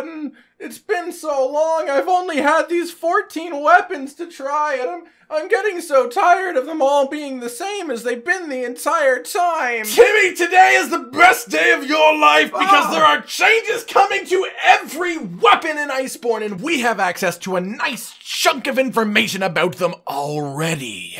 forgotten. It's been so long. I've only had these 14 weapons to try, and I'm I'm getting so tired of them all being the same as they've been the entire time. Timmy, today is the best day of your life because Oh. there are changes coming to every Weapon in Iceborne, and we have access to a nice chunk of information about them already.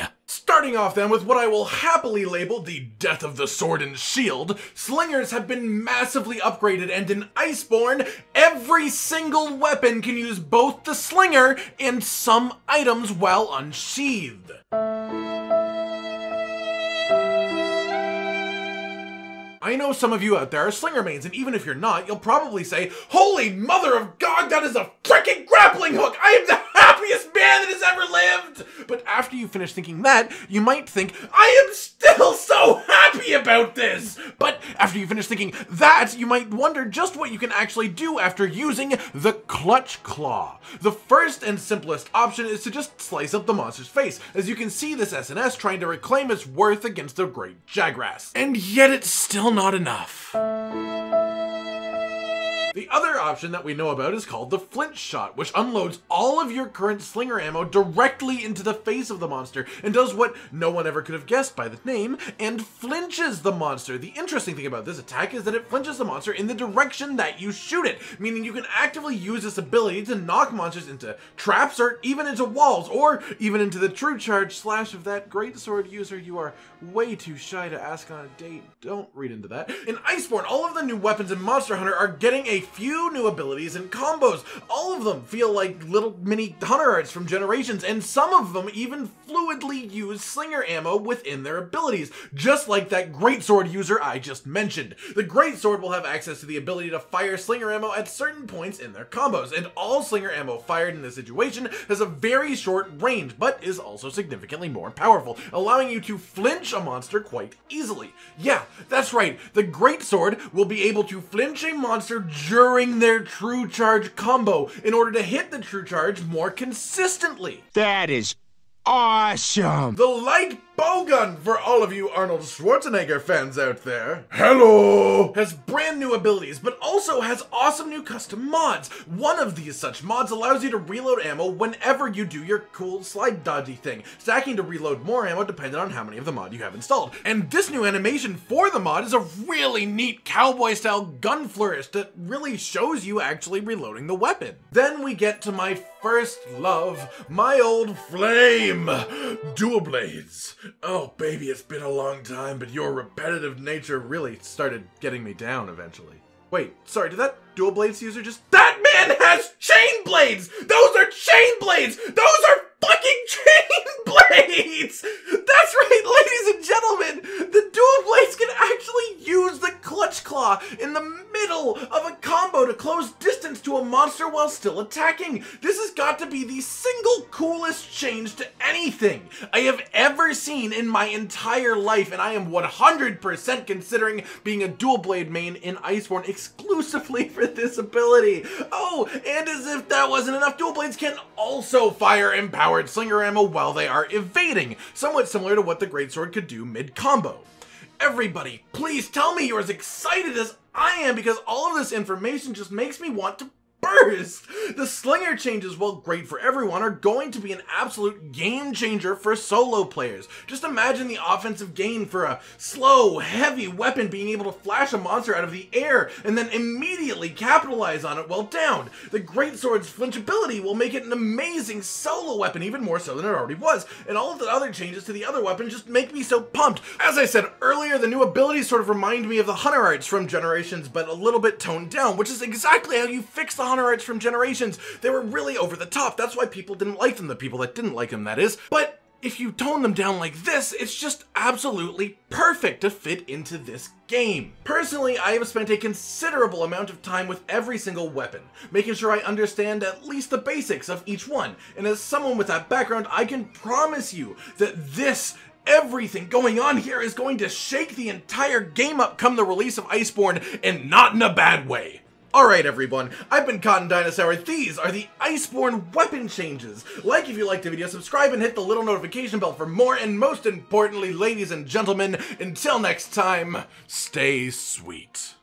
Starting off then with what I will happily label the death of the sword and shield, slingers have been massively upgraded and in Iceborne, every single weapon can use both the slinger and some items while unsheathed. I know some of you out there are slinger mains, and even if you're not, you'll probably say, Holy mother of God, that is a freaking grappling hook! I am the happiest man that has ever lived! But after you finish thinking that, you might think, I am still so happy about this! But after you finish thinking that, you might wonder just what you can actually do after using the Clutch Claw. The first and simplest option is to just slice up the monster's face, as you can see this SNS trying to reclaim its worth against the Great Jagras. And yet it's still not enough. The other option that we know about is called the Flinch Shot, which unloads all of your current slinger ammo directly into the face of the monster and does what no one ever could have guessed by the name and flinches the monster. The interesting thing about this attack is that it flinches the monster in the direction that you shoot it, meaning you can actively use this ability to knock monsters into traps or even into walls or even into the true charge slash of that great sword user you are way too shy to ask on a date. Don't read into that. In Iceborne, all of the new weapons in Monster Hunter are getting a few new abilities and combos. All of them feel like little mini Hunter Arts from Generations, and some of them even fluidly use slinger ammo within their abilities, just like that greatsword user I just mentioned. The greatsword will have access to the ability to fire slinger ammo at certain points in their combos, and all slinger ammo fired in this situation has a very short range, but is also significantly more powerful, allowing you to flinch a monster quite easily. Yeah, that's right, the greatsword will be able to flinch a monster during their true charge combo in order to hit the true charge more consistently. That is awesome. The light bowgun for all of you Arnold Schwarzenegger fans out there. Hello! Has brand new abilities, but also has awesome new custom mods. One of these such mods allows you to reload ammo whenever you do your cool slide dodgy thing, stacking to reload more ammo depending on how many of the mod you have installed. And this new animation for the mod is a really neat cowboy style gun flourish that really shows you actually reloading the weapon. Then we get to my first love, my old flame, dual blades. Oh, baby, it's been a long time, but your repetitive nature really started getting me down eventually. Wait, sorry, did that dual blades user just. That man has chain blades! Those are chain blades! Those are fucking chain blades! That's right, ladies and gentlemen! The dual blades can actually use the clutch claw in the middle of a combo to close monster while still attacking. This has got to be the single coolest change to anything I have ever seen in my entire life, and I am 100% considering being a dual blade main in Iceborne exclusively for this ability. Oh, and as if that wasn't enough, dual blades can also fire empowered slinger ammo while they are evading, somewhat similar to what the greatsword could do mid-combo. Everybody, please tell me you're as excited as I am because all of this information just makes me want to burst. The slinger changes, while great for everyone, are going to be an absolute game changer for solo players. Just imagine the offensive gain for a slow, heavy weapon being able to flash a monster out of the air and then immediately capitalize on it while down. The greatsword's flinchability will make it an amazing solo weapon, even more so than it already was, and all of the other changes to the other weapons just make me so pumped. As I said earlier, the new abilities sort of remind me of the Hunter Arts from Generations, but a little bit toned down, which is exactly how you fix the Hunter Arts from Generations. They were really over the top. That's why people didn't like them, the people that didn't like them, that is. But if you tone them down like this, it's just absolutely perfect to fit into this game. Personally, I have spent a considerable amount of time with every single weapon, making sure I understand at least the basics of each one. And as someone with that background, I can promise you that this Everything going on here is going to shake the entire game up come the release of Iceborne, and not in a bad way. Alright everyone, I've been Cotton Dinosaur, these are the Iceborne weapon changes. Like if you liked the video, subscribe and hit the little notification bell for more, and most importantly, ladies and gentlemen, until next time, stay sweet.